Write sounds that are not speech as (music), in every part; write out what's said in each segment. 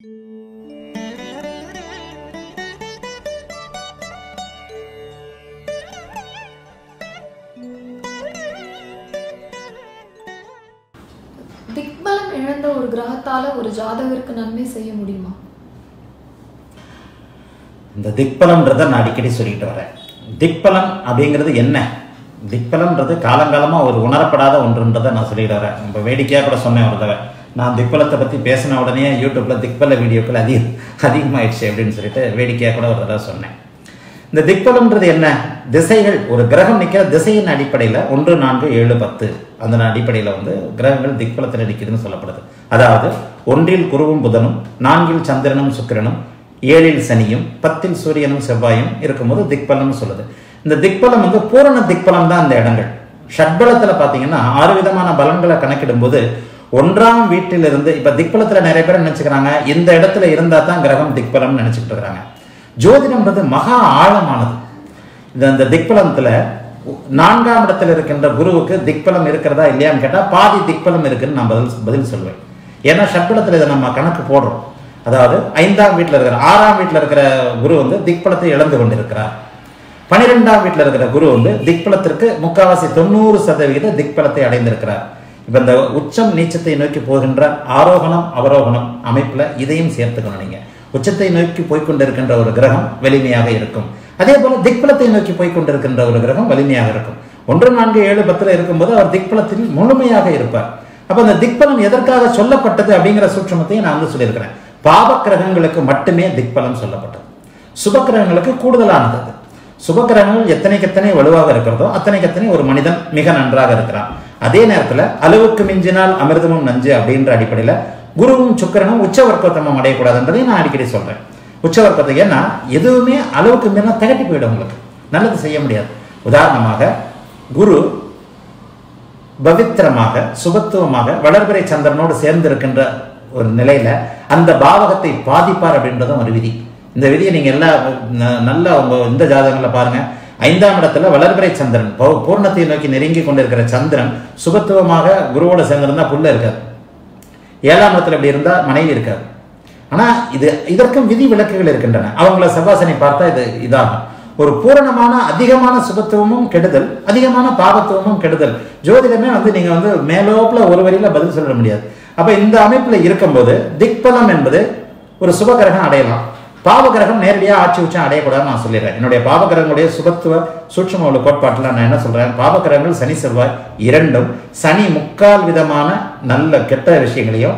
திக்பலம் இழந்த ஒரு கிரகத்தால ஒரு ஜாதகருக்கு நன்மை செய்ய முடியுமா? இந்த திக்பலம்ன்றத நான் அடிக்கடி சொல்லிட்டு வரேன். திக்பலம் அப்படிங்கிறது என்ன? திக்பலம்ன்றது காலங்காலமாக ஒரு உணரப்படாத ஒன்றுன்றதை நான் சொல்லிட்டு வரேன். இப்போ வேடிக்கையாக கூட சொன்னேன் ஒரு தடவை. நான் திக்பலத்தை பற்றி பேசின உடனே யூடியூப்பில் திக்பல வீடியோக்கள் அதிக அதிகமாயிடுச்சு அப்படின்னு சொல்லிட்டு வேடிக்கையாக கூட ஒரு தடவை சொன்னேன். இந்த திக்பலம்ன்றது என்ன? திசைகள் ஒரு கிரகம் நிற்கிற திசையின் அடிப்படையில் ஒன்று நான்கு ஏழு பத்து. அந்த அடிப்படையில் வந்து கிரகங்கள் திக்பலத்தில் நிற்கிதுன்னு சொல்லப்படுது. அதாவது ஒன்றில் குருவும் புதனும் நான்கில் சந்திரனும் சுக்கிரனும் ஏழில் சனியும் பத்தில் சூரியனும் செவ்வாயும் இருக்கும்போது திக்பலம்னு சொல்லுது. இந்த திக்பலம் வந்து பூரண திக்பலம் தான் இந்த இடங்கள். ஷட்பலத்தில் பார்த்தீங்கன்னா ஆறு விதமான பலன்களை கணக்கிடும்போது ஒன்றாம் வீட்டிலிருந்து இப்போ திக்பலத்தில் நிறைய பேர் நினச்சிக்கிறாங்க இந்த இடத்துல இருந்தால் தான் கிரகம் திக்பலம்னு நினச்சிக்கிட்டு இருக்கிறாங்க ஜோதிடம்ன்றது மகா ஆழமானது. இந்த இந்த திக்பலத்தில் நான்காம் இடத்துல இருக்கின்ற குருவுக்கு திக்பலம் இருக்கிறதா இல்லையான்னு கேட்டால் பாதி திக்பலம் இருக்குன்னு நான் பதில் பதில் சொல்வேன். ஏன்னா ஷட்பலத்தில் இதை நம்ம கணக்கு போடுறோம். அதாவது ஐந்தாம் வீட்டில் இருக்கிற ஆறாம் வீட்டில் இருக்கிற குரு வந்து திக்பலத்தை இழந்து கொண்டிருக்கிறார். பனிரெண்டாம் வீட்டில் இருக்கிற குரு வந்து திக்பலத்திற்கு முக்காவாசி தொண்ணூறு சதவிகித திக்பலத்தை அடைந்திருக்கிறார். இப்போ இந்த உச்சம் நீச்சத்தை நோக்கி போகின்ற ஆரோகணம் அவரோகணம் அமைப்பில் இதையும் சேர்த்துக்கணும் நீங்கள் உச்சத்தை நோக்கி போய்கொண்டிருக்கின்ற ஒரு கிரகம் வலிமையாக இருக்கும். அதே போல திக்பலத்தை நோக்கி போய்கொண்டிருக்கின்ற ஒரு கிரகம் வலிமையாக இருக்கும். ஒன்று நான்கு ஏழு பத்தில் இருக்கும்போது அவர் திக்பலத்தில் முழுமையாக இருப்பார். அப்போ அந்த திக்பலம் எதற்காக சொல்லப்பட்டது அப்படிங்கிற சூட்சமத்தையும் நான் வந்து சொல்லியிருக்கிறேன். பாப கிரகங்களுக்கு மட்டுமே திக்பலம் சொல்லப்பட்டது. சுப கிரகங்களுக்கு கூடுதலானது சுப கிரகங்கள் எத்தனைக்கு எத்தனை வலுவாக இருக்கிறதோ அத்தனைக்கு எத்தனை ஒரு மனிதன் மிக நன்றாக இருக்கிறான். அதே நேரத்தில் அளவுக்கு மிஞ்சினால் அமிர்தமும் நஞ்சு அப்படின்ற அடிப்படையில் குருவும் சுக்கரனும் உச்ச வர்க்கத்தமம் அடையக்கூடாதுன்றதையும் நான் அடிக்கடி சொல்றேன். உச்ச வர்க்கத்தை ஏன்னா எதுவுமே அளவுக்கு மீறினா திகட்டி போயிடும் உங்களுக்கு. நல்லது செய்ய முடியாது. உதாரணமாக குரு பவித்திரமாக சுபத்துவமாக வளர்பிறை சந்திரனோடு சேர்ந்து இருக்கின்ற ஒரு நிலையில அந்த பாவகத்தை பாதிப்பார் அப்படின்றதும் ஒரு விதி. இந்த விதியை நீங்க எல்லா நல்லா உங்க இந்த ஜாதகங்களை பாருங்க. ஐந்தாம் இடத்துல வளர்பிறை சந்திரன் பௌ- பூர்ணத்தை நோக்கி நெருங்கி கொண்டிருக்கிற சந்திரன் சுபத்துவமாக குருவோட சேர்ந்திருந்தா புள்ள இருக்காது ஏழாம் இடத்துல இப்படி இருந்தா மனைவி இருக்காது ஆனா இது இதற்கும் விதி விலக்குகள் இருக்கின்றன. அவங்கள செவ்வாசனை பார்த்தா இது இதாகும். ஒரு பூரணமான அதிகமான சுபத்துவமும் கெடுதல் அதிகமான பாபத்துவமும் கெடுதல். ஜோதிடமே வந்து நீங்க வந்து மேலோப்பில் ஒரு வரியில பதில் சொல்ல முடியாது. அப்ப இந்த அமைப்புல இருக்கும்போது திக்பலம் என்பது ஒரு சுபகிரகம் அடையலாம். பாவகிரகம் நேரடியாக ஆட்சி உச்சம் அடையக்கூடாதுன்னு நான் சொல்லிடுறேன். என்னுடைய பாவகிரகங்களுடைய சுபத்துவ சூட்சம உள்ள கோட்பாட்டில் நான் என்ன சொல்கிறேன் பாவகிரகங்கள் சனி செவ்வாய் இரண்டும் சனி முக்கால் விதமான நல்ல கெட்ட விஷயங்களையும்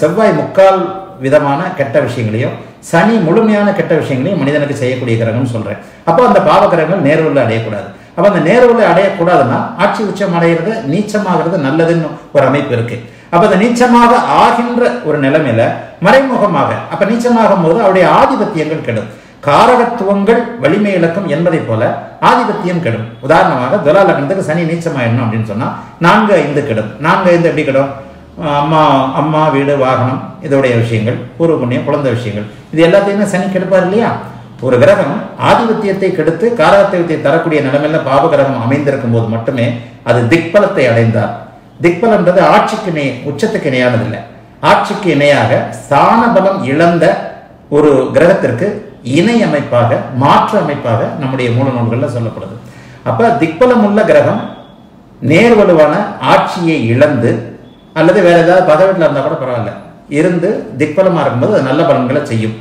செவ்வாய் முக்கால் விதமான கெட்ட விஷயங்களையும் சனி முழுமையான கெட்ட விஷயங்களையும் மனிதனுக்கு செய்யக்கூடிய கிரகம்னு சொல்கிறேன் அப்போ அந்த பாவகிரகங்கள் கிரகங்கள் அடையக்கூடாது. அப்போ அந்த நேர்வுல அடையக்கூடாதுன்னா ஆட்சி உச்சம் அடைகிறது நீச்சமாகிறது நல்லதுன்னு ஒரு அமைப்பு இருக்குது அப்ப அது நீச்சமாக ஆகின்ற ஒரு நிலைமையில மறைமுகமாக அப்ப நீச்சமாகும் போது அவருடைய ஆதிபத்தியங்கள் கெடும். காரகத்துவங்கள் வலிமை இழக்கும் என்பதை போல ஆதிபத்தியம் கெடும். உதாரணமாக துலா லக்னத்துக்கு சனி நீச்சமாயிடணும் அப்படின்னு சொன்னா நான்கு ஐந்து கெடும். நான்கு ஐந்து எப்படி கெடும்? அம்மா அம்மா வீடு வாகனம் இதோடைய விஷயங்கள் பூர்வ புண்ணியம் குழந்தை விஷயங்கள். இது எல்லாத்தையுமே சனி கெடுப்பார் இல்லையா? ஒரு கிரகம் ஆதிபத்தியத்தை கெடுத்து காரகத்துவத்தை தரக்கூடிய நிலைமையில பாப கிரகம் அமைந்திருக்கும் போது மட்டுமே அது திக்பலத்தை அடைந்தார். திக்பலம்ன்றது ஆட்சிக்கு இணைய உச்சத்துக்கு இணையானதில்லை. ஆட்சிக்கு இணையாக ஸ்தான பலம் இழந்த ஒரு கிரகத்திற்கு இணை அமைப்பாக மாற்று அமைப்பாக நம்முடைய மூல நூல்களில் சொல்லப்படுது. அப்போ திக்பலம் உள்ள கிரகம் நேர்வலுவான ஆட்சியை இழந்து அல்லது வேற ஏதாவது பதவியில் இருந்தால் கூட பரவாயில்ல இருந்து திக்பலமாக இருக்கும்போது அது நல்ல பலன்களை செய்யும்.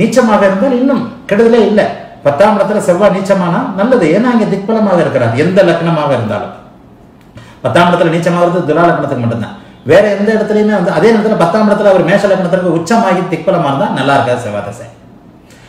நீச்சமாக இருந்தால் இன்னும் கெடுதலே இல்லை. பத்தாம் இடத்துல செவ்வாய் நீச்சமானா நல்லது. ஏன்னா அங்கே திக்பலமாக இருக்கிறார். எந்த லக்னமாக இருந்தாலும். பத்தாம் இடத்துல நீச்சமாகிறது துலா லக்னத்துக்கு மட்டும்தான். வேற எந்த இடத்துலையுமே வந்து அதே நேரத்தில் பத்தாம் இடத்துல அவர் மேஷ லக்னத்திற்கு உச்சமாகி திக்பலமாக இருந்தால் நல்லா இருக்காது செவ்வாய் தசை.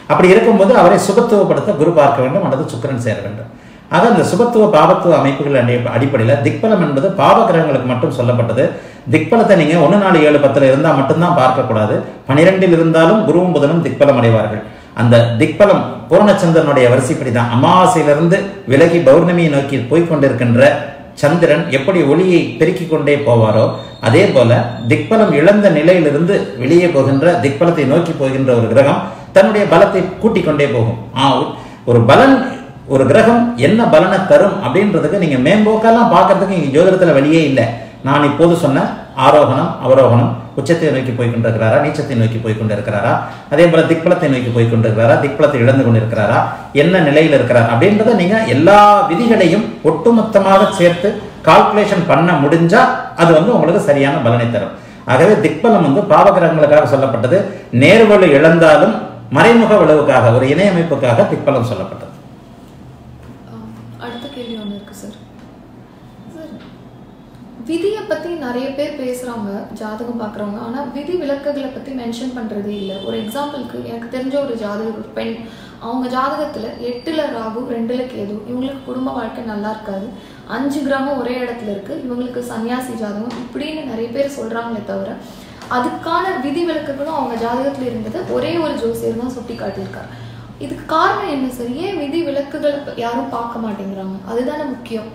அப்படி இருக்கும்போது அவரை சுபத்துவப்படுத்த குரு பார்க்க வேண்டும் அல்லது சுக்கிரன் சேர வேண்டும். ஆக இந்த சுபத்துவ பாபத்துவ அமைப்புகள் அடி- அடிப்படையில் திக்பலம் என்பது பாவ கிரகங்களுக்கு மட்டும் சொல்லப்பட்டது. திக்பலத்தை நீங்கள் ஒன்று நாலு ஏழு பத்தில் இருந்தால் மட்டும்தான் பார்க்கக்கூடாது பனிரெண்டில் இருந்தாலும் குருவும் புதனும் திக்பலம் அடைவார்கள். அந்த திக்பலம் பூர்ணச்சந்திரனுடைய வரிசைப்படி தான் அமாவாசையிலிருந்து விலகி பௌர்ணமியை நோக்கி போய்கொண்டிருக்கின்ற சந்திரன் எப்படி ஒளியை பெருக்கிக் கொண்டே போவாரோ அதே போல திக்பலம் இழந்த நிலையிலிருந்து வெளியே போகின்ற திக்பலத்தை நோக்கி போகின்ற ஒரு கிரகம் தன்னுடைய பலத்தை கூட்டிக் கொண்டே போகும். ஆ, ஒரு பலன் ஒரு கிரகம் என்ன பலனை தரும் அப்படின்றதுக்கு நீங்க மேம்போக்கெல்லாம் பார்க்கறதுக்கு இங்க ஜோதிடத்துல வழியே இல்லை. நான் இப்போது சொன்ன ஆரோகணம் அவரோகணம் உச்சத்தை நோக்கி போய் கொண்டிருக்கிறாரா நீச்சத்தை நோக்கி போய் கொண்டிருக்கிறாரா அதே போல திக்பலத்தை நோக்கி போய் கொண்டிருக்கிறாரா திக்பலத்தை இழந்து கொண்டிருக்கிறாரா என்ன நிலையில் இருக்கிறார் அப்படின்றத நீங்க எல்லா விதிகளையும் ஒட்டுமொத்தமாக சேர்த்து கால்குலேஷன் பண்ண முடிஞ்சா அது வந்து உங்களுக்கு சரியான பலனை தரும். ஆகவே திக்பலம் வந்து பாவகிரகங்களுக்காக சொல்லப்பட்டது நேர்வழி இழந்தாலும் மறைமுக விளைவுக்காக ஒரு இணையமைப்புக்காக திக்பலம் சொல்லப்பட்டது ஆம், அடுத்த கேள்வி ஒன்று இருக்கு சார் சார் விதியை பற்றி நிறைய பேர் பேசுகிறாங்க ஜாதகம் பார்க்குறவங்க. ஆனால் விதி விளக்குகளை பற்றி மென்ஷன் பண்ணுறதே இல்லை. ஒரு எக்ஸாம்பிளுக்கு எனக்கு தெரிஞ்ச ஒரு ஜாதகர் ஒரு பெண். அவங்க ஜாதகத்தில் எட்டில் ராகு ரெண்டில் கேது. இவங்களுக்கு குடும்ப வாழ்க்கை நல்லா இருக்காது. அஞ்சு கிராமம் ஒரே இடத்துல இருக்குது இவங்களுக்கு சன்னியாசி ஜாதகம் இப்படின்னு நிறைய பேர் சொல்கிறாங்களே தவிர அதுக்கான விதி விளக்குகளும் அவங்க ஜாதகத்தில் இருந்தது ஒரே ஒரு ஜோசியர் தான் சுட்டி காட்டியிருக்காரு. இதுக்கு காரணம் என்ன சார்? ஏன் விதி விளக்குகளை யாரும் பார்க்க மாட்டேங்கிறாங்க? அதுதானே முக்கியம்.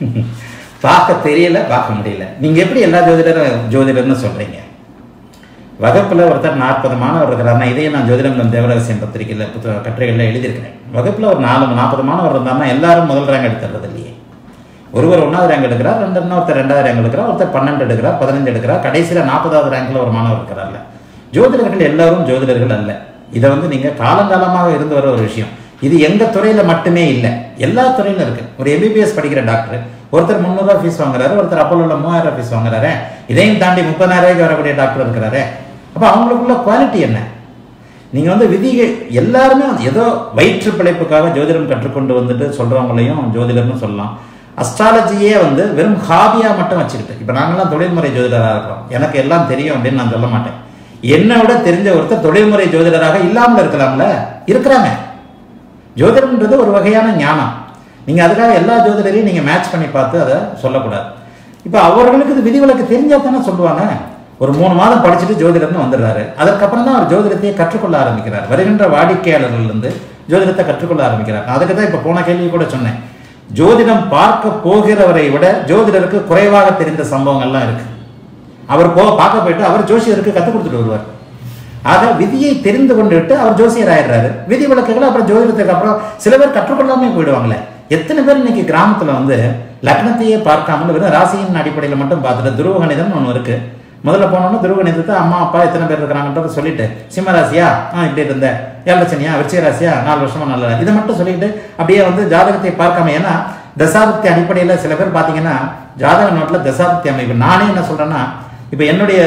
(laughs) பார்க்க தெரியல பார்க்க முடியல. நீங்க எப்படி எல்லா ஜோதிடரும் ஜோதிடர்னு சொல்றீங்க? வகுப்பில் ஒருத்தர் நாற்பது மாணவர் இருக்கிறாருன்னா இதையும் நான் ஜோதிடம் தேவரகசியம் பத்திரிகையில் புத்த கட்டுரைகளில் எழுதியிருக்கிறேன். வகுப்பில் ஒரு நாலு நாற்பது மாணவர் இருந்தாருன்னா எல்லாரும் முதல் ரேங்க் எடுத்துறது இல்லையே. ஒருவர் ஒன்றாவது ரேங்க் எடுக்கிறார் ரெண்டு ஒருத்தர் ரெண்டாவது ரேங்க் எடுக்கிறார் ஒருத்தர் பன்னெண்டு எடுக்கிறார் பதினஞ்சு எடுக்கிறார். கடைசியில் நாற்பதாவது ரேங்கில் ஒரு மாணவர் இருக்கிறார்ல. ஜோதிடர்கள் எல்லாரும் ஜோதிடர்கள் அல்ல. இதை வந்து நீங்கள் காலங்காலமாக இருந்து வர ஒரு விஷயம். இது எங்க துறையில மட்டுமே இல்லை. எல்லா துறையிலும் இருக்கு. ஒரு எம்பிபிஎஸ் படிக்கிற டாக்டர் ஒருத்தர் முந்நூறுரூவா ஃபீஸ் வாங்குறாரு ஒருத்தர் அப்போலோல மூவாயிரம் ஃபீஸ் வாங்குறாரு. இதையும் தாண்டி முப்பதாயிரம் ரூபாய்க்கு வரக்கூடிய டாக்டர் இருக்கிறாரு. அப்போ அவங்களுக்குள்ள குவாலிட்டி என்ன? நீங்க வந்து விதிகள் எல்லாருமே ஏதோ வயிற்று பிழைப்புக்காக ஜோதிடம் கற்றுக்கொண்டு வந்துட்டு சொல்றவங்களையும் ஜோதிடர்னு சொல்லலாம். அஸ்ட்ராலஜியே வந்து வெறும் ஹாபியா மட்டும் வச்சுக்கிட்டு இப்போ நாங்களாம் தொழில்முறை ஜோதிடராக இருக்கிறோம். எனக்கு எல்லாம் தெரியும் அப்படின்னு நான் சொல்ல மாட்டேன். என்னை விட தெரிஞ்ச ஒருத்தர் தொழில்முறை ஜோதிடராக இல்லாமல் இருக்கலாம்ல? இருக்கிறாங்க ஜோதிடம்ன்றது ஒரு வகையான ஞானம். நீங்கள் அதுக்காக எல்லா ஜோதிடரையும் நீங்கள் மேட்ச் பண்ணி பார்த்து அதை சொல்லக்கூடாது. இப்போ அவர்களுக்கு இது விதிவிலக்கு தெரிஞ்சா தானே சொல்லுவாங்க. ஒரு மூணு மாதம் படிச்சுட்டு ஜோதிடம்னு வந்துடுறாரு. அதற்கப்புறம் தான் அவர் ஜோதிடத்தையே கற்றுக்கொள்ள ஆரம்பிக்கிறார். வருகின்ற வாடிக்கையாளர்கள்லேருந்து ஜோதிடத்தை கற்றுக்கொள்ள ஆரம்பிக்கிறார். அதுக்கு தான் இப்போ போன கேள்வி கூட சொன்னேன். ஜோதிடம் பார்க்க போகிறவரை விட ஜோதிடருக்கு குறைவாக தெரிந்த சம்பவங்கள்லாம் இருக்குது அவர் போ பார்க்க போயிட்டு அவர் ஜோசியருக்கு கற்றுக் கொடுத்துட்டு வருவார். ஆக விதியை தெரிந்து கொண்டுட்டு அவர் ஜோசியர் ஆயிடுறாரு விதி விளக்குகள் அப்புறம் ஜோதிடத்துக்கு அப்புறம் சில பேர் கற்றுக்கொள்ளாமே போயிடுவாங்களே. எத்தனை பேர் இன்னைக்கு கிராமத்துல வந்து லக்னத்தையே பார்க்காமல் வெறும் ராசியின் அடிப்படையில் மட்டும் பார்த்துட்டு துருவகணிதம் ஒன்று இருக்கு. முதல்ல போனோம்னா துருவகணிதத்தை அம்மா அப்பா எத்தனை பேர் இருக்கிறாங்கன்றத சொல்லிட்டு சிம்ம ராசியா? ஆ இப்படி இருந்த. ஏழச்சனியா விருச்சிகராசியா நாலு வருஷமா நல்ல இதை மட்டும் சொல்லிட்டு அப்படியே வந்து ஜாதகத்தை பார்க்காம ஏன்னா தசாபக்தி அடிப்படையில் சில பேர் பார்த்தீங்கன்னா ஜாதக நோட்டில் தசாபக்தி அமைப்பு. நானே என்ன சொல்றேன்னா இப்போ என்னுடைய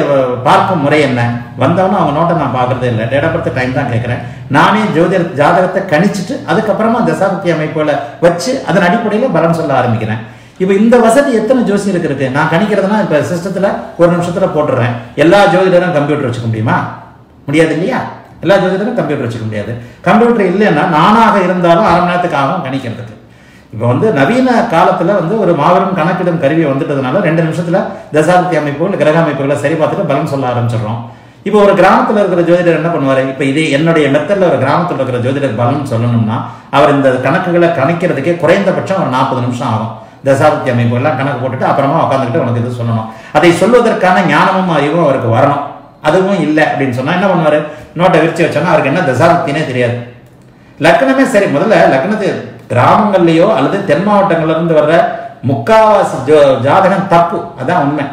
பார்க்கும் முறை என்ன? வந்தவனும் அவங்க நோட்டை நான் பார்க்குறதே இல்லை. டேட் ஆஃப் பர்த் டைம் தான் கேட்குறேன். நானே ஜோதிட ஜாதகத்தை கணிச்சிட்டு அதுக்கப்புறமா தசாபக்தி அமைப்புகளை வச்சு அதன் அடிப்படையில் பலன் சொல்ல ஆரம்பிக்கிறேன். இப்போ இந்த வசதி எத்தனை ஜோசியருக்கு இருக்கு? நான் கணிக்கிறதுனா இப்போ சிஸ்டத்தில் ஒரு நிமிஷத்தில் போட்டுடுறேன் எல்லா ஜோதிடரும் கம்ப்யூட்டர் வச்சுக்க முடியுமா? முடியாது இல்லையா? எல்லா ஜோதிடரும் கம்ப்யூட்டர் வச்சுக்க முடியாது. கம்ப்யூட்டர் இல்லைன்னா நானாக இருந்தாலும் அரை மணி நேரத்துக்கு ஆகும் கணிக்கிறதுக்கு. இப்போ வந்து நவீன காலத்தில் வந்து ஒரு மாபெரும் கணக்கிடும் கருவி வந்துட்டதுனால ரெண்டு நிமிஷத்தில் தசாப்தி அமைப்புகள் கிரக அமைப்புகளை சரி பார்த்துட்டு பலன் சொல்ல ஆரம்பிச்சிடுறோம். இப்போ ஒரு கிராமத்தில் இருக்கிற ஜோதிடர் என்ன பண்ணுவாரு? இப்போ இதே என்னுடைய மெத்தடில் ஒரு கிராமத்தில் இருக்கிற ஜோதிடர் பலன் சொல்லணும்னா அவர் இந்த கணக்குகளை கணிக்கிறதுக்கே குறைந்தபட்சம் ஒரு நாற்பது நிமிஷம் ஆகும். தசாப்தி அமைப்புகள்லாம் கணக்கு போட்டுட்டு அப்புறமா உட்காந்துக்கிட்டு உனக்கு இது சொல்லணும். அதை சொல்வதற்கான ஞானமும் அறிவும் அவருக்கு வரணும். அதுவும் இல்லை அப்படின்னு சொன்னால் என்ன பண்ணுவார்? நோட்டை விரிச்சு வச்சோன்னா அவருக்கு என்ன தசாப்தினே தெரியாது. லக்னமே சரி. முதல்ல லக்னத்தை கிராமங்கள்லையோ அல்லது தென் மாவட்டங்கள்ல இருந்து வர்ற முக்காவாசி ஜோ ஜாதகம் தப்பு. அதான் உண்மை.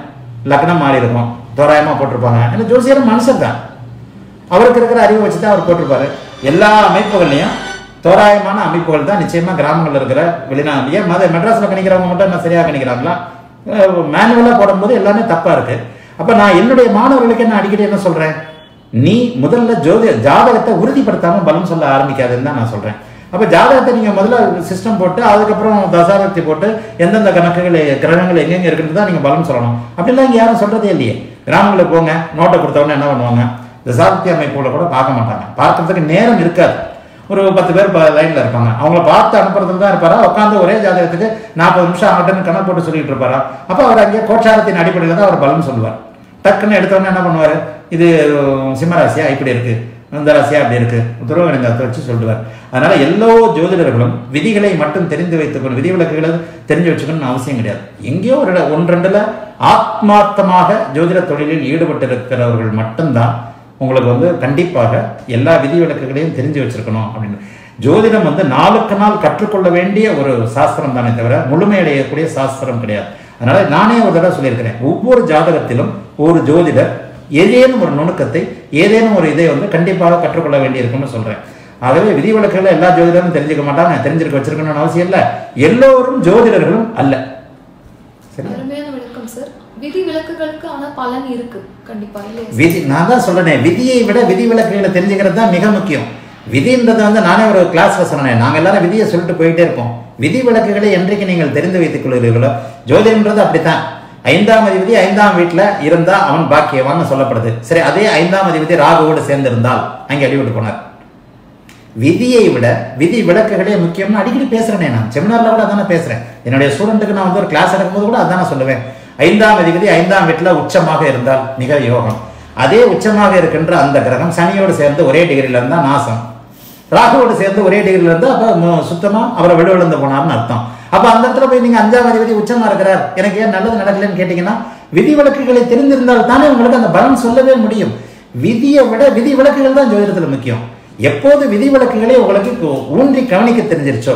லக்னம் மாறி இருக்கும். தோராயமா போட்டிருப்பாங்க. ஏன்னா ஜோசியரும் மனுஷன் தான் அவருக்கு இருக்கிற அறிவை வச்சு தான் அவர் போட்டிருப்பாரு. எல்லா அமைப்புகள்லையும் தோராயமான அமைப்புகள் தான் நிச்சயமா கிராமங்கள்ல இருக்கிற வெளிநாட்டிலேயே ஏன் மத மெட்ராஸ்ல கணிக்கிறவங்க மட்டும் என்ன சரியா கணிக்கிறாங்களா? மேனுவலா போடும்போது எல்லாமே தப்பா இருக்கு. அப்ப நான் என்னுடைய மாணவர்களுக்கு என்ன அடிக்கடி என்ன சொல்றேன்? நீ முதல்ல ஜோதி ஜாதகத்தை உறுதிப்படுத்தாம பலம் சொல்ல ஆரம்பிக்காதுன்னு தான் நான் சொல்றேன். அப்ப ஜாதகத்தை நீங்க முதல்ல சிஸ்டம் போட்டு அதுக்கப்புறம் தசாபக்தி போட்டு எந்தெந்த கணக்குகள் கிரகங்கள் எங்கெங்க இருக்குன்னு தான் நீங்க பலன் சொல்லணும். அப்படிலாம் இங்க யாரும் சொல்றதே இல்லையே. கிராமங்களுக்கு போங்க நோட்டை கொடுத்தவொடனே என்ன பண்ணுவாங்க? தசாபக்தி அமைப்புல கூட பார்க்க மாட்டாங்க. பார்க்கறதுக்கு நேரம் இருக்காது. ஒரு பத்து பேர் லைன்ல இருப்பாங்க. அவங்கள பார்த்து அனுப்புறதுல தான் இருப்பாரா? உட்காந்து ஒரே ஜாதகத்துக்கு நாற்பது நிமிஷம் ஆகட்டும்னு கணக்கு போட்டு சொல்லிட்டு இருப்பாரா? அப்போ அவர் அங்கே கோச்சாரத்தின் அடிப்படையில் தான் அவர் பலன் சொல்லுவார். டக்குன்னு எடுத்தவொடனே என்ன பண்ணுவார்? இது சிம்மராசியா இப்படி இருக்கு. இந்த ராசியாக அப்படி இருக்கு. அதை வச்சு சொல்லுவார். அதனால் எல்லா ஜோதிடர்களும் விதிகளை மட்டும் தெரிந்து வைத்துக்கணும் விதிவிலக்குகளை தெரிஞ்சு வச்சுக்கணும்னு அவசியம் கிடையாது. எங்கேயோ ஒரு இட- ஒன்று ஆத்மார்த்தமாக ஜோதிட தொழிலில் ஈடுபட்டிருக்கிறவர்கள் மட்டும்தான் உங்களுக்கு வந்து கண்டிப்பாக எல்லா விதி விளக்குகளையும் தெரிஞ்சு வச்சிருக்கணும் அப்படின்னு. ஜோதிடம் வந்து நாளுக்கு நாள் கற்றுக்கொள்ள வேண்டிய ஒரு சாஸ்திரம் தானே தவிர முழுமையடையக்கூடிய சாஸ்திரம் கிடையாது. அதனால் நானே ஒரு தடவை சொல்லியிருக்கிறேன். ஒவ்வொரு ஜாதகத்திலும் ஒரு ஜோதிடர் ஏதேனும் ஒரு நுணுக்கத்தை ஏதேனும் ஒரு இதை வந்து கண்டிப்பாக கற்றுக்கொள்ள வேண்டியிருக்கும்னு சொல்றேன். ஆகவே விதிவிலக்குகளை எல்லா ஜோதிடரும் தெரிஞ்சுக்க மாட்டாங்க தெரிஞ்சிருக்க வச்சிருக்கணும்னு அவசியம் இல்லை. எல்லோரும் ஜோதிடர்களும் அல்ல. விதி விலக்குகளுக்கு ஆனா பலன் இருக்கு. கண்டிப்பா இல்லையா விதி நான் தான் சொல்றேனே விதியை விட விதிவிலக்குகளை தெரிஞ்சுக்கிறது தான் மிக முக்கியம். விதின்றது வந்து நானே ஒரு கிளாஸ்ல சொன்னேன் நாங்க எல்லாரும் விதியை சொல்லிட்டு போயிட்டே இருப்போம். விதி விலக்குகளை என்றைக்கு நீங்கள் தெரிந்து வைத்துக் கொள்கிறீர்களோ ஜோதிடம்ன்றது அப்படித்தான். ஐந்தாம் அதிபதி ஐந்தாம் வீட்டில் இருந்தால் அவன் பாக்கியவான்னு சொல்லப்படுது. சரி அதே ஐந்தாம் அதிபதி ராகுவோடு சேர்ந்திருந்தால் அங்கே அடிபட்டு போனார். விதியை விட விதி விளக்குகளே முக்கியம்னு அடிக்கடி பேசுறேனே நான். செமினார்ல கூட அதானே பேசுறேன். என்னுடைய ஸ்டூடெண்ட்டுக்கு நான் வந்து ஒரு கிளாஸ் எடுக்கும்போது கூட அதானே சொல்லுவேன். ஐந்தாம் அதிபதி ஐந்தாம் வீட்டில் உச்சமாக இருந்தால் மிக யோகம். அதே உச்சமாக இருக்கின்ற அந்த கிரகம் சனியோடு சேர்ந்து ஒரே டிகிரியில் இருந்தால் நாசம். ராகுவோடு சேர்ந்து ஒரே டிகிரியில் இருந்தால் அப்போ சுத்தமாக அவரை விழுவிழுந்து போனார்னு அர்த்தம். அப்ப அந்த இடத்துல போய் நீங்க அஞ்சாம் அதிபதி உச்சமா இருக்கிறார். எனக்கு ஏன் நல்லது நடக்கலன்னு கேட்டீங்கன்னா விதி விளக்குகளை தெரிந்திருந்தால் தானே உங்களுக்கு அந்த பலன் சொல்லவே முடியும். விதியை விட விதி விளக்குகள் தான் ஜோதிடத்துல முக்கியம். எப்போது விதி விளக்குகளை உங்களுக்கு ஊன்றி கவனிக்க தெரிஞ்சிருச்சோ?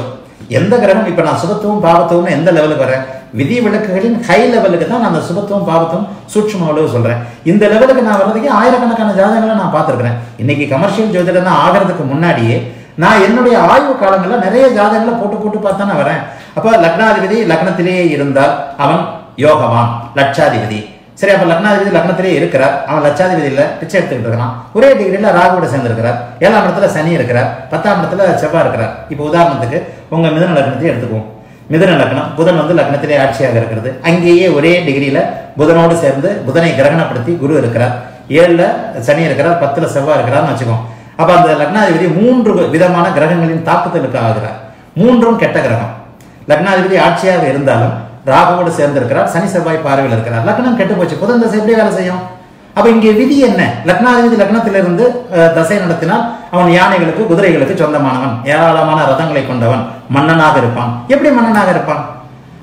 எந்த கிரகம்? இப்ப நான் சுபத்துவம் பாவத்துவம் எந்த லெவலுக்கு வரேன் விதி விளக்குகளின் ஹை லெவலுக்கு தான் நான் அந்த சுபத்துவம் பாவத்துவம் சூட்சும அளவு சொல்றேன். இந்த லெவலுக்கு நான் வர்றதுக்கு ஆயிரக்கணக்கான ஜாதகங்களை நான் பார்த்திருக்கிறேன். இன்னைக்கு கமர்ஷியல் ஜோதிடம் தான் ஆகிறதுக்கு முன்னாடியே நான் என்னுடைய ஆய்வு காலங்களில் நிறைய ஜாதகங்களை போட்டு போட்டு பார்த்தா நான் வரேன் அப்போ லக்னாதிபதி லக்னத்திலேயே இருந்தால் அவன் யோகவான் லட்சாதிபதி. சரி அப்ப லக்னாதிபதி லக்னத்திலேயே இருக்கிறார். அவன் லட்சாதிபதி இல்ல பிச்சை எடுத்துக்கிட்டு இருக்கிறான் ஒரே டிகிரியில ராகுவோட சேர்ந்திருக்கிறார். ஏழாம் இடத்துல சனி இருக்கிறார். பத்தாம் இடத்துல செவ்வாய் இருக்கிறார். இப்போ உதாரணத்துக்கு உங்க மிதன லக்னத்தையே எடுத்துக்குவோம். மிதன லக்னம் புதன் வந்து லக்னத்திலே ஆட்சியாக இருக்கிறது. அங்கேயே ஒரே டிகிரியில புதனோடு சேர்ந்து புதனை கிரகணப்படுத்தி குரு இருக்கிறார். ஏழுல சனி இருக்கிறார் பத்துல செவ்வாய் இருக்கிறார்னு வச்சுக்கோம் அப்ப அந்த லக்னாதிபதி மூன்று விதமான கிரகங்களின் தாக்குதலுக்கு ஆகிறார். மூன்றும் கெட்ட கிரகம். லக்னாதிபதி ஆட்சியாக இருந்தாலும் ராகுவோடு சேர்ந்திருக்கிறார் சனி செவ்வாய் பார்வையில் இருக்கிறார். லக்னம் கெட்டு போச்சு. புதன் தசை எப்படி வேலை செய்யும்? அப்ப இங்கே விதி என்ன? லக்னாதிபதி லக்னத்திலிருந்து தசை நடத்தினால் அவன் யானைகளுக்கு குதிரைகளுக்கு சொந்தமானவன். ஏராளமான ரதங்களை கொண்டவன். மன்னனாக இருப்பான். எப்படி மன்னனாக இருப்பான்?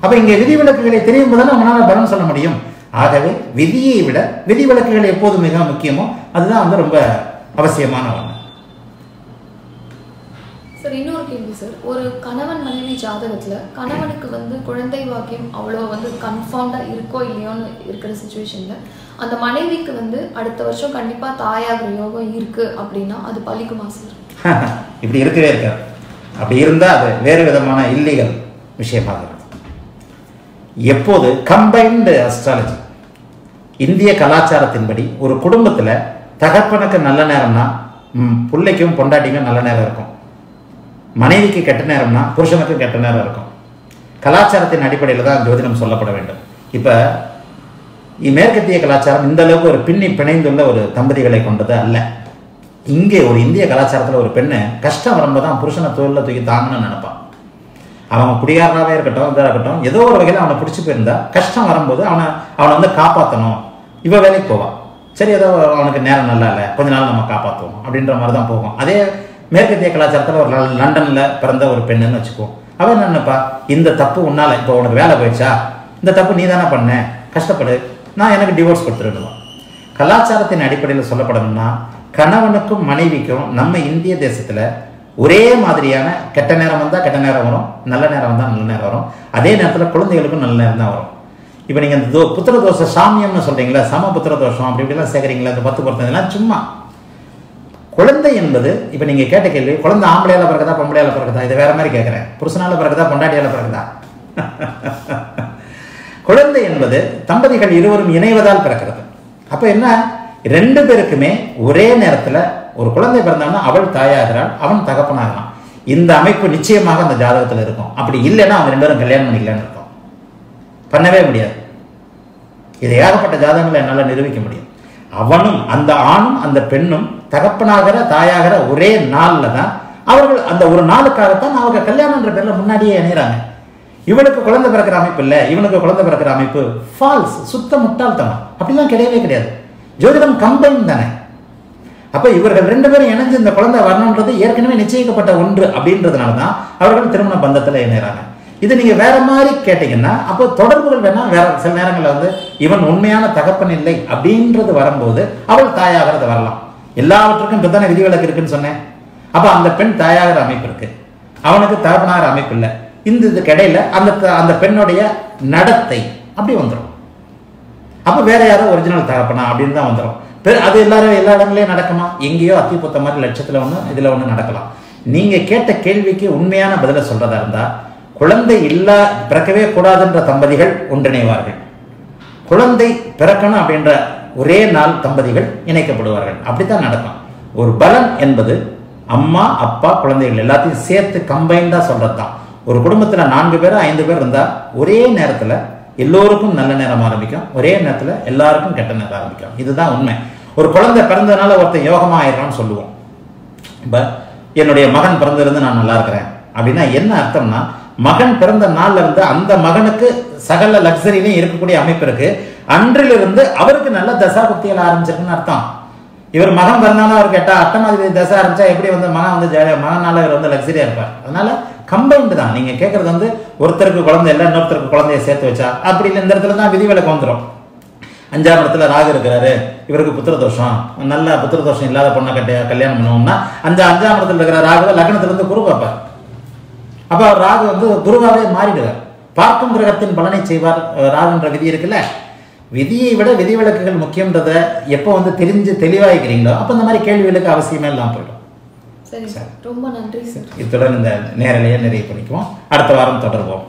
அப்ப இங்கே விதி விலக்குகளை தெரியும் போதுதான் அவனால பலன் சொல்ல முடியும். ஆகவே விதியை விட விதி விலக்குகள் எப்போது மிக முக்கியமோ அதுதான் வந்து ரொம்ப அவசியமான ஒன்று சார் இன்னொரு கேள்வி சார். ஒரு கணவன் மனைவி ஜாதகத்துல கணவனுக்கு வந்து குழந்தை வாக்கியம் அவ்வளோ வந்து கன்ஃபார்ம்டா இருக்கோ இல்லையோன்னு இருக்கிற சுச்சுவேஷன்ல அந்த மனைவிக்கு வந்து அடுத்த வருஷம் கண்டிப்பா தாயாகிற யோகம் இருக்கு அப்படின்னா அது பழிக்குமா சார்? (laughs) இப்படி இருக்கவே இருக்காது அப்படி இருந்தா அது வேறு விதமான இல்லீகல் விஷயமாக இருக்கும். எப்போது? கம்பைன்டு அஸ்ட்ராலஜி இந்திய கலாச்சாரத்தின்படி ஒரு குடும்பத்துல தகப்பனுக்கு நல்ல நேரம்னா பிள்ளைக்கும் பொண்டாட்டிக்கும் நல்ல நேரம் இருக்கும். மனைவிக்கு கெட்ட நேரம்னா புருஷனுக்கு கெட்ட நேரம் இருக்கும். கலாச்சாரத்தின் அடிப்படையில் தான் ஜோதிடம் சொல்லப்பட வேண்டும். இப்போ மேற்கத்திய கலாச்சாரம் இந்த அளவுக்கு ஒரு பின்னி பிணைந்துள்ள ஒரு தம்பதிகளை கொண்டது அல்ல. இங்கே ஒரு இந்திய கலாச்சாரத்தில் ஒரு பெண்ணு கஷ்டம் வரும்போது தான் புருஷனை தோல்ல தூக்கி தாங்கணும்னு நினைப்பான். அவன் குடிகாரனாவே இருக்கட்டும் இதாக இருக்கட்டும் ஏதோ ஒரு வகையில் அவனை பிடிச்சி போயிருந்தா கஷ்டம் வரும்போது அவனை அவனை வந்து காப்பாற்றணும் இவன் வேலைக்கு போவான் சரி ஏதோ அவனுக்கு நேரம் நல்லா இல்லை கொஞ்ச நாள் நம்ம காப்பாற்றுவோம் அப்படின்ற மாதிரி தான் போகும். அதே மேற்கத்திய கலாச்சாரத்தில் ஒரு லண்டனில் பிறந்த ஒரு பெண்ணுன்னு வச்சுக்கோ. அவன் என்னப்பா இந்த தப்பு உன்னால இப்போ உனக்கு வேலை போயிடுச்சா? இந்த தப்பு நீ தானே பண்ண? கஷ்டப்படு. நான் எனக்கு டிவோர்ஸ் கொடுத்துருடுவேன் கலாச்சாரத்தின் அடிப்படையில் சொல்லப்படணும்னா கணவனுக்கும் மனைவிக்கும் நம்ம இந்திய தேசத்தில் ஒரே மாதிரியான கெட்ட நேரம் வந்தால் கெட்ட நேரம் வரும் நல்ல நேரம் வந்தால் நல்ல நேரம் வரும். அதே நேரத்தில் குழந்தைகளுக்கும் நல்ல நேரம் தான் வரும். இப்போ நீங்கள் இந்த தோ- புத்திர தோஷ சாமியம்னு சொல்கிறீங்களா சம புத்திர தோஷம் அப்படி இப்படிலாம் சேர்க்குறீங்களா இந்த பத்து பொருத்தம் இதெல்லாம் சும்மா. குழந்தை என்பது இப்போ நீங்க கேட்ட கேள்வி குழந்தை ஆம்பளையால் பிறகுதா பொம்பளையால பிறகுதா இது வேற மாதிரி கேட்குறேன் புருஷனால பிறகுதா பொண்டாட்டியால் பிறகுதா (laughs) குழந்தை என்பது தம்பதிகள் இருவரும் இணைவதால் பிறக்கிறது. அப்போ என்ன? ரெண்டு பேருக்குமே ஒரே நேரத்தில் ஒரு குழந்தை பிறந்தான்னா அவள் தாயாகிறாள் அவன் தகப்பனாகிறான். இந்த அமைப்பு நிச்சயமாக அந்த ஜாதகத்தில் இருக்கும். அப்படி இல்லைன்னா அவங்க ரெண்டு பேரும் கல்யாணம் பண்ணிக்கலான்னு இருக்கும். பண்ணவே முடியாது. இது ஏகப்பட்ட ஜாதகங்களை என்னால் நிரூபிக்க முடியும். அவனும் அந்த ஆணும் அந்த பெண்ணும் தகப்பனாகிற தாயாகிற ஒரே நாள்ல தான் அவர்கள் அந்த ஒரு நாளுக்காகத்தான் அவங்க கல்யாணம்ன்ற பேர்ல முன்னாடியே இணைகிறாங்க இவனுக்கு குழந்தை பிறக்கிற அமைப்பு இல்லை இவனுக்கு குழந்தை பிறக்கிற அமைப்பு ஃபால்ஸ் சுத்த முட்டாள்தனம். அப்படிலாம் கிடையவே கிடையாது. ஜோதிடம் கம்பைன் தானே. அப்ப இவர்கள் ரெண்டு பேரும் இணைஞ்சு இந்த குழந்தை வரணுன்றது ஏற்கனவே நிச்சயிக்கப்பட்ட ஒன்று அப்படின்றதுனால தான் அவர்கள் திருமண பந்தத்துல இணைகிறாங்க இது நீங்க வேற மாதிரி கேட்டீங்கன்னா அப்போ தொடர்புகள் வேணா வேற சில நேரங்களில் வந்து இவன் உண்மையான தகப்பன் இல்லை அப்படின்றது வரும்போது அவள் தாயாகிறது வரலாம். எல்லாவற்றுக்கும் இப்பதானே விதிவிலக்கு இருக்குன்னு சொன்னேன். அப்போ அந்த பெண் தாயாகிற அமைப்பு இருக்கு. அவனுக்கு தகப்பனாகிற அமைப்பு இல்லை. இந்த இதுக்கு இடையில அந்த அந்த பெண்ணுடைய நடத்தை அப்படி வந்துடும் அப்ப வேற யாரோ ஒரிஜினல் தகப்பனா அப்படின்னு தான் வந்துடும் பெரு அது எல்லாரும் எல்லா இடங்களையும் நடக்குமா? எங்கேயோ அத்திபுத்த மாதிரி லட்சத்தில் ஒண்ணு இதுல ஒன்று நடக்கலாம். நீங்க கேட்ட கேள்விக்கு உண்மையான பதிலை சொல்றதா இருந்தால் குழந்தை இல்லா பிறக்கவே கூடாதுன்ற தம்பதிகள் ஒன்றிணைவார்கள். குழந்தை பிறக்கணும் அப்படின்ற ஒரே நாள் தம்பதிகள் இணைக்கப்படுவார்கள். அப்படித்தான் நடக்கும். ஒரு பலன் என்பது அம்மா அப்பா குழந்தைகள் எல்லாத்தையும் சேர்த்து கம்பைண்டா சொல்கிறது தான் ஒரு குடும்பத்துல நான்கு பேர் ஐந்து பேர் இருந்தா ஒரே நேரத்துல எல்லோருக்கும் நல்ல நேரம் ஆரம்பிக்கும். ஒரே நேரத்துல எல்லாருக்கும் கெட்ட நேரம் ஆரம்பிக்கும். இதுதான் உண்மை. ஒரு குழந்தை பிறந்ததுனால ஒருத்தன் யோகமா ஆயிடுறான்னு சொல்லுவோம். இப்ப என்னுடைய மகன் பிறந்திருந்து நான் நல்லா இருக்கிறேன். அப்படின்னா என்ன அர்த்தம்னா மகன் பிறந்த நாள்ல இருந்து அந்த மகனுக்கு சகல லக்ஸரிலையும் இருக்கக்கூடிய அமைப்பு இருக்கு. அன்றிலிருந்து அவருக்கு நல்ல தசா புத்திகள் ஆரம்பிச்சிருக்குன்னு அர்த்தம். இவர் மகன் பிறந்தாலும் அவர் கேட்டா அட்டமாதிரி தசை ஆரம்பிச்சா எப்படி வந்து மகன் வந்து ஜாலியாக மகனால இவர் வந்து லக்ஸரியா இருப்பார்? அதனால கம்பைன்டு தான். நீங்க கேட்கறது வந்து ஒருத்தருக்கு குழந்தை இல்லை இன்னொருத்தருக்கு குழந்தைய சேர்த்து வச்சா. அப்படி இல்லை இந்த இடத்துல தான் விதிவிலக்கு வந்துடும் அஞ்சாம் இடத்துல ராகு இருக்கிறாரு. இவருக்கு புத்திர தோஷம். நல்ல புத்திர தோஷம் இல்லாத பொண்ணை கட்டி கல்யாணம் பண்ணுவோம்னா அந்த அஞ்சாம் இடத்துல இருக்கிற ராகுவை லக்னத்துல இருந்து குரு பார்ப்பார். அப்ப அவர் ராகு வந்து குருவாவே மாறிடுவார். பார்க்கும் கிரகத்தின் பலனை செய்வார். ராகுன்ற விதி இருக்குல்ல? விதியை விட விதிவிலக்குகள் முக்கியன்றத எப்போ வந்து தெரிஞ்சு தெளிவாகிக்கிறீங்களோ அப்போ இந்த மாதிரி கேள்விகளுக்கு அவசியமே இல்லாமல் போயிடும். சரி சார். ரொம்ப நன்றி. சார். இத்துடன் இந்த நேரலையே நிறைவு பண்ணிக்குவோம். அடுத்த வாரம் தொடர்வோம்.